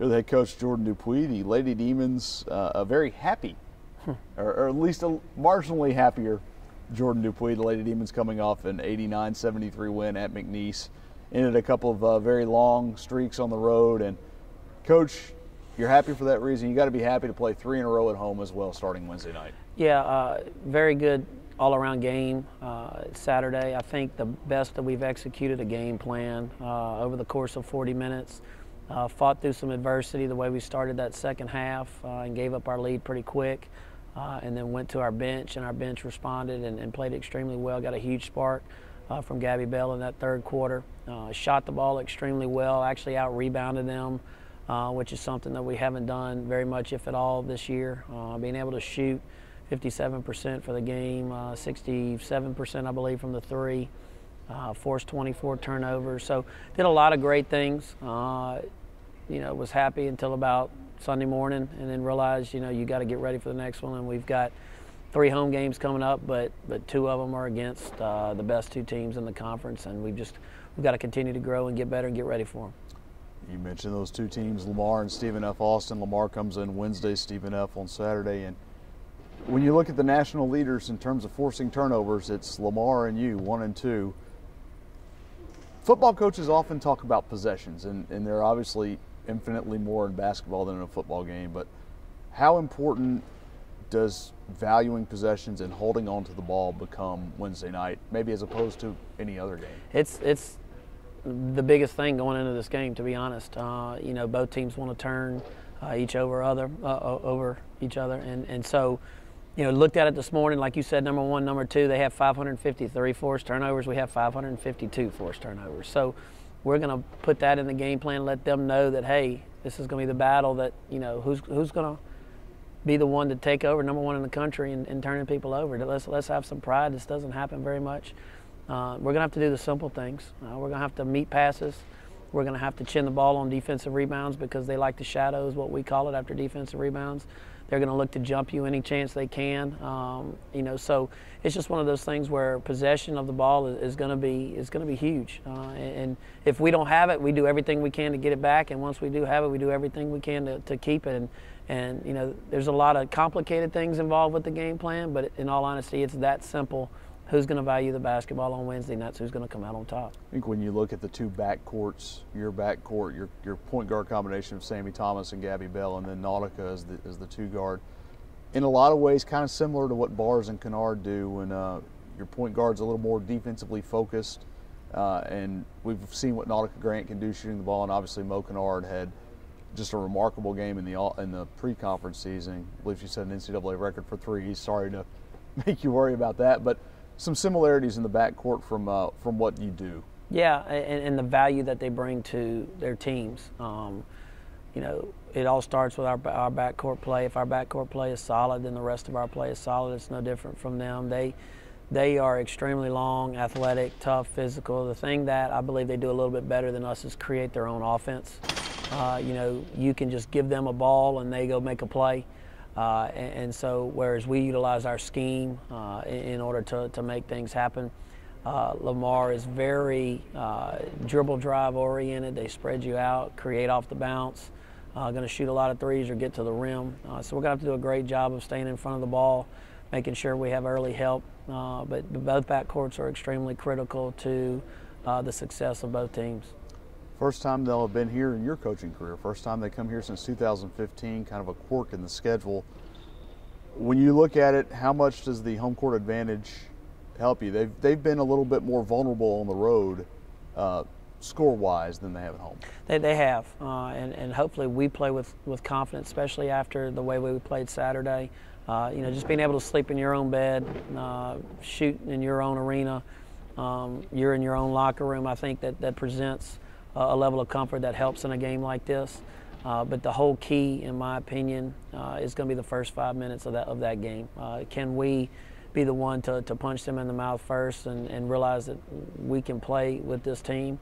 You're the head coach, Jordan Dupuy. The Lady Demons, uh, a very happy, or, or, at least a marginally happier Jordan Dupuy. The Lady Demons coming off an 89 73 win at McNeese. Ended a couple of uh, very long streaks on the road. And, Coach, you're happy for that reason. You got to be happy to play three in a row at home as well starting Wednesday night. Yeah, uh, very good all around game uh, Saturday. I think the best that we've executed a game plan uh, over the course of 40 minutes. Uh, fought through some adversity the way we started that second half uh, and gave up our lead pretty quick. Uh, and then went to our bench, and our bench responded and, and played extremely well. Got a huge spark uh, from Gabby Bell in that third quarter. shot the ball extremely well, actually out rebounded them. which is something that we haven't done very much, if at all, this year. being able to shoot 57% for the game, uh, 67% I believe from the three, uh, forced 24 turnovers. So did a lot of great things. Uh, you know, was happy until about Sunday morning, and then realized you know you got to get ready for the next one. And we've got three home games coming up, but but two of them are against uh, the best two teams in the conference, and we've just we've got to continue to grow and get better and get ready for them. You mentioned those two teams, Lamar and Stephen F. Austin. Lamar comes in Wednesday, Stephen F. on Saturday, and when you look at the national leaders in terms of forcing turnovers, it's Lamar and you, one and two. Football coaches often talk about possessions, and, and they're obviously infinitely more in basketball than in a football game. But how important does valuing possessions and holding on to the ball become Wednesday night, maybe as opposed to any other game? It's it's the biggest thing going into this game, to be honest. Uh, you know, both teams want to turn uh, each over other uh, over each other, and and so you know, looked at it this morning, like you said, number one, number two, they have 553 forced turnovers. We have 552 forced turnovers. So we're going to put that in the game plan, let them know that, hey, this is going to be the battle that, you know, who's, who's going to be the one to take over, number one in the country, and, and turning people over. Let's, let's have some pride. This doesn't happen very much. Uh, we're going to have to do the simple things. Uh, we're going to have to meet passes. We're going to have to chin the ball on defensive rebounds because they like the shadows, what we call it, after defensive rebounds. They're going to look to jump you any chance they can. Um, you know, so it's just one of those things where possession of the ball is, is going to be is going to be huge. Uh, and, if we don't have it, we do everything we can to get it back. And once we do have it, we do everything we can to, to keep it. And, and you know, there's a lot of complicated things involved with the game plan, but in all honesty, it's that simple who's going to value the basketball on Wednesday nights, who's going to come out on top. I think when you look at the two backcourts, your backcourt, your, your point guard combination of Sammy Thomas and Gabby Bell, and then Nautica as the, as the two guard, in a lot of ways, kind of similar to what Barrs and Kennard do when uh, your point guard's a little more defensively focused. Uh, and we've seen what Nautica Grant can do shooting the ball, and obviously Mo Kennard had just a remarkable game in the in the pre-conference season. I believe she set an NCAA record for three. Sorry to make you worry about that, but some similarities in the backcourt from uh, from what you do. Yeah, and, and, the value that they bring to their teams. Um, you know, it all starts with our our backcourt play. If our backcourt play is solid, then the rest of our play is solid. It's no different from them. They they are extremely long, athletic, tough, physical. The thing that I believe they do a little bit better than us is create their own offense. Uh, you know, you can just give them a ball and they go make a play. Uh, and, and, so, whereas we utilize our scheme uh, in, in, order to, to make things happen, uh, Lamar is very uh, dribble drive oriented. They spread you out, create off the bounce, uh, going to shoot a lot of threes or get to the rim. So, we're going to have to do a great job of staying in front of the ball, making sure we have early help. but both backcourts are extremely critical to the success of both teams. First time they'll have been here in your coaching career. First time they come here since 2015, kind of a quirk in the schedule. When you look at it, how much does the home court advantage help you? They've, they've been a little bit more vulnerable on the road uh, score wise than they have at home. They, they have, uh, and, and hopefully we play with, with confidence, especially after the way we played Saturday. Uh, you know, just being able to sleep in your own bed, uh, shoot in your own arena, um, you're in your own locker room. I think that that presents a level of comfort that helps in a game like this. Uh, but the whole key, in my opinion, uh, is going to be the first five minutes of that of that game. Uh, can we be the one to, to punch them in the mouth first and, and realize that we can play with this team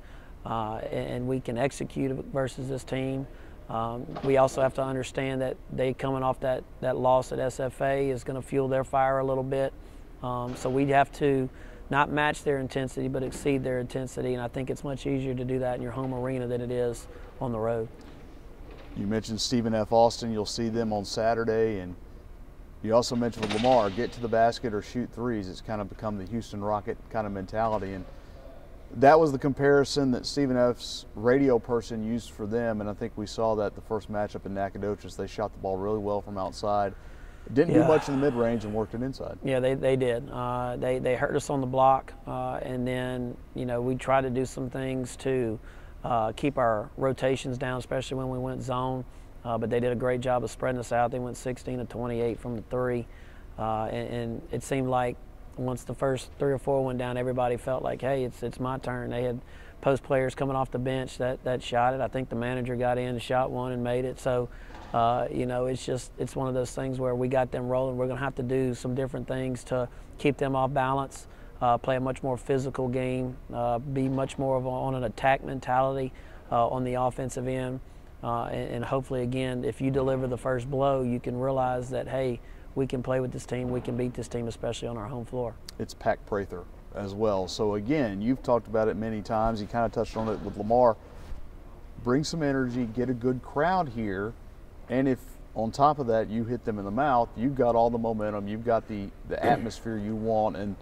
uh, and we can execute versus this team? Um, we also have to understand that they coming off that, that loss at SFA is going to fuel their fire a little bit. Um, so we'd have to not match their intensity, but exceed their intensity. And I think it's much easier to do that in your home arena than it is on the road. You mentioned Stephen F. Austin. You'll see them on Saturday, and you also mentioned with Lamar, get to the basket or shoot threes. It's kind of become the Houston Rocket kind of mentality, and that was the comparison that Stephen F.'s radio person used for them, and I think we saw that the first matchup in Nacogdoches. They shot the ball really well from outside. Didn't Yeah. do much in the mid range and worked it inside. Yeah, they, they did. Uh, they they hurt us on the block, uh, and then you know we tried to do some things to uh, keep our rotations down, especially when we went zone. Uh, but they did a great job of spreading us out. They went 16 to 28 from the three, uh, and, and it seemed like once the first three or four went down, everybody felt like, hey, it's it's my turn. They had post players coming off the bench that that shot it. I think the manager got in, shot one, and made it. So. Uh, you know, it's just it's one of those things where we got them rolling. We're going to have to do some different things to keep them off balance, uh, play a much more physical game, uh, be much more of a, on an attack mentality uh, on the offensive end, uh, and, and hopefully, again, if you deliver the first blow, you can realize that hey, we can play with this team, we can beat this team, especially on our home floor. It's Pac Prather as well. So again, you've talked about it many times. You kind of touched on it with Lamar. Bring some energy, get a good crowd here, and if on top of that you hit them in the mouth, you've got all the momentum, you've got the the atmosphere you want, and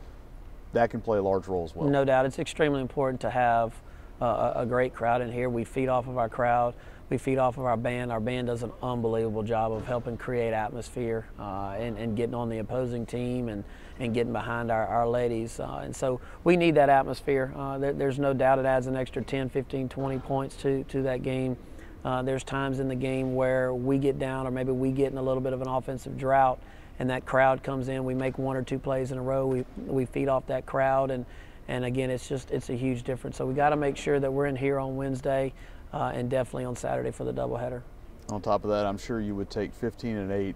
that can play a large role as well. No doubt, it's extremely important to have uh, a a great crowd in here. We feed off of our crowd. We feed off of our band. Our band does an unbelievable job of helping create atmosphere uh, and, and getting on the opposing team and, and getting behind our, our ladies. Uh, and so we need that atmosphere. Uh, there, there's no doubt it adds an extra 10, 15, 20 points to, to that game. Uh, there's times in the game where we get down or maybe we get in a little bit of an offensive drought and that crowd comes in. We make one or two plays in a row. We, we feed off that crowd and, and again, it's just it's a huge difference. So we got to make sure that we're in here on Wednesday uh, and definitely on Saturday for the doubleheader. On top of that, I'm sure you would take 15 and 8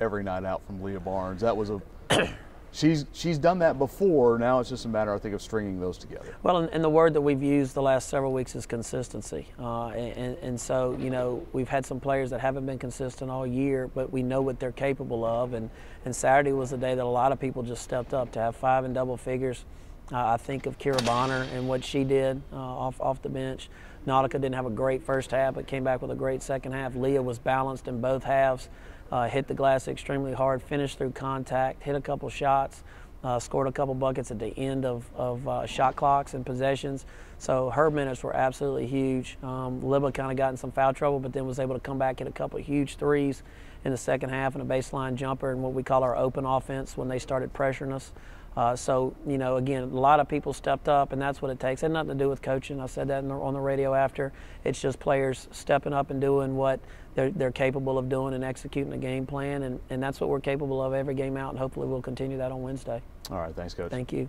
every night out from Leah Barnes. That was a she's she's done that before. Now it's just a matter, I think, of stringing those together. Well, and, and the word that we've used the last several weeks is consistency. Uh, and, and so, you know, we've had some players that haven't been consistent all year, but we know what they're capable of. And, and Saturday was the day that a lot of people just stepped up to have five and double figures. Uh, I think of Kira Bonner and what she did uh, off, off the bench. Nautica didn't have a great first half, but came back with a great second half. Leah was balanced in both halves, uh, hit the glass extremely hard, finished through contact, hit a couple shots, uh, scored a couple buckets at the end of, of uh, shot clocks and possessions. So her minutes were absolutely huge. Um, Libba kind of got in some foul trouble, but then was able to come back hit a couple huge threes in the second half and a baseline jumper and what we call our open offense when they started pressuring us. Uh, so, you know, again, a lot of people stepped up, and that's what it takes. It had nothing to do with coaching. I said that the, on the radio after. It's just players stepping up and doing what they're, they're capable of doing and executing a game plan, and, and that's what we're capable of every game out, and hopefully we'll continue that on Wednesday. All right, thanks, coach. Thank you.